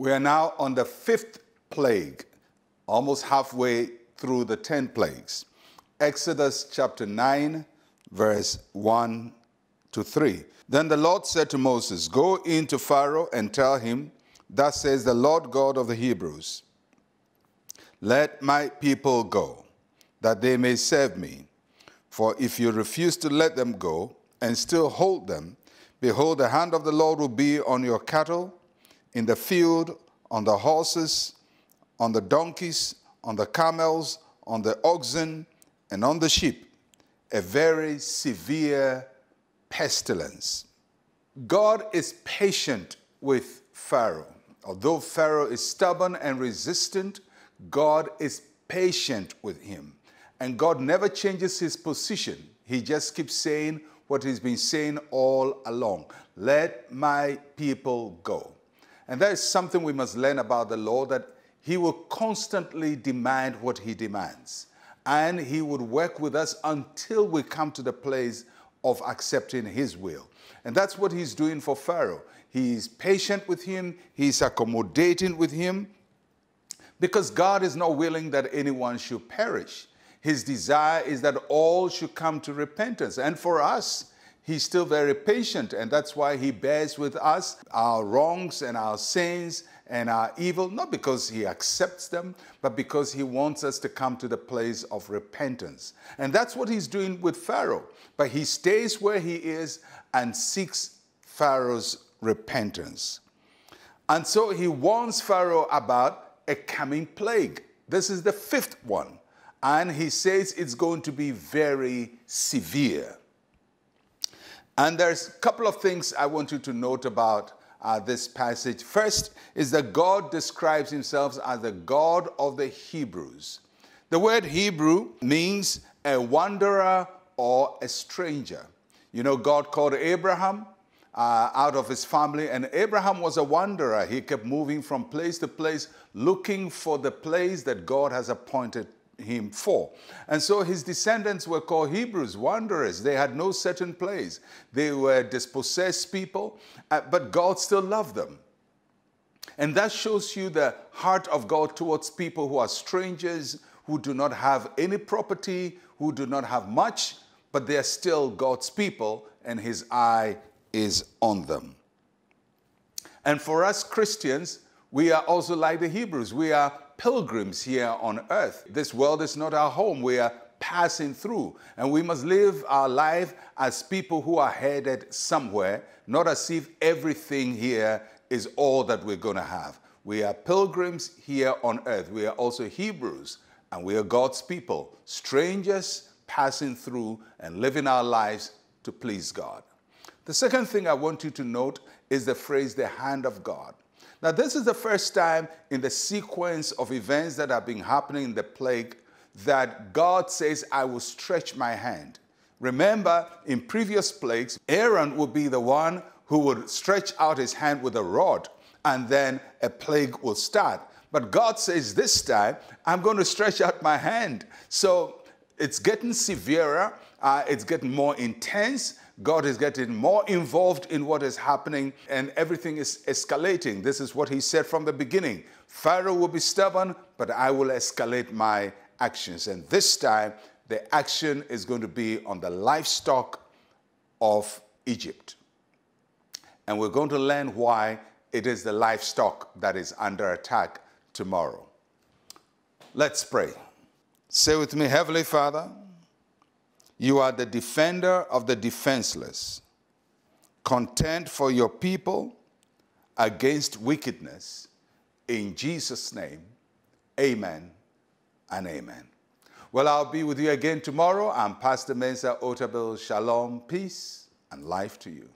We are now on the fifth plague, almost halfway through the 10 plagues. Exodus chapter 9, verse 1 to 3. Then the Lord said to Moses, Go into Pharaoh and tell him, Thus says the Lord God of the Hebrews, Let my people go, that they may serve me. For if you refuse to let them go and still hold them, behold, the hand of the Lord will be on your cattle, in the field, on the horses, on the donkeys, on the camels, on the oxen, and on the sheep, a very severe pestilence. God is patient with Pharaoh. Although Pharaoh is stubborn and resistant, God is patient with him. And God never changes his position. He just keeps saying what he's been saying all along let my people go. And that is something we must learn about the Lord that He will constantly demand what He demands. And He would work with us until we come to the place of accepting His will. And that's what He's doing for Pharaoh. He's patient with him, He's accommodating with him, because God is not willing that anyone should perish. His desire is that all should come to repentance. And for us, He's still very patient, and that's why He bears with us our wrongs and our sins and our evil, not because He accepts them, but because He wants us to come to the place of repentance. And that's what He's doing with Pharaoh. But He stays where He is and seeks Pharaoh's repentance. And so He warns Pharaoh about a coming plague. This is the fifth one. And He says it's going to be very severe. And there's a couple of things I want you to note about uh, this passage. First is that God describes himself as the God of the Hebrews. The word Hebrew means a wanderer or a stranger. You know, God called Abraham uh, out of his family, and Abraham was a wanderer. He kept moving from place to place, looking for the place that God has appointed him for. And so his descendants were called Hebrews, wanderers. They had no certain place. They were dispossessed people, uh, but God still loved them. And that shows you the heart of God towards people who are strangers, who do not have any property, who do not have much, but they are still God's people, and his eye is on them. And for us Christians, we are also like the Hebrews. We are pilgrims here on earth. This world is not our home. We are passing through. And we must live our life as people who are headed somewhere, not as if everything here is all that we're going to have. We are pilgrims here on earth. We are also Hebrews, and we are God's people, strangers passing through and living our lives to please God. The second thing I want you to note is the phrase, the hand of God. Now, this is the first time in the sequence of events that have been happening in the plague that God says, I will stretch my hand. Remember, in previous plagues, Aaron would be the one who would stretch out his hand with a rod, and then a plague will start. But God says, This time, I'm going to stretch out my hand. So it's getting severer, uh, it's getting more intense. God is getting more involved in what is happening and everything is escalating. This is what he said from the beginning Pharaoh will be stubborn, but I will escalate my actions. And this time, the action is going to be on the livestock of Egypt. And we're going to learn why it is the livestock that is under attack tomorrow. Let's pray. Say with me, Heavenly Father, you are the defender of the defenseless. Contend for your people against wickedness. In Jesus' name, amen and amen. Well, I'll be with you again tomorrow. I'm Pastor Mensa Otabil. Shalom, peace, and life to you.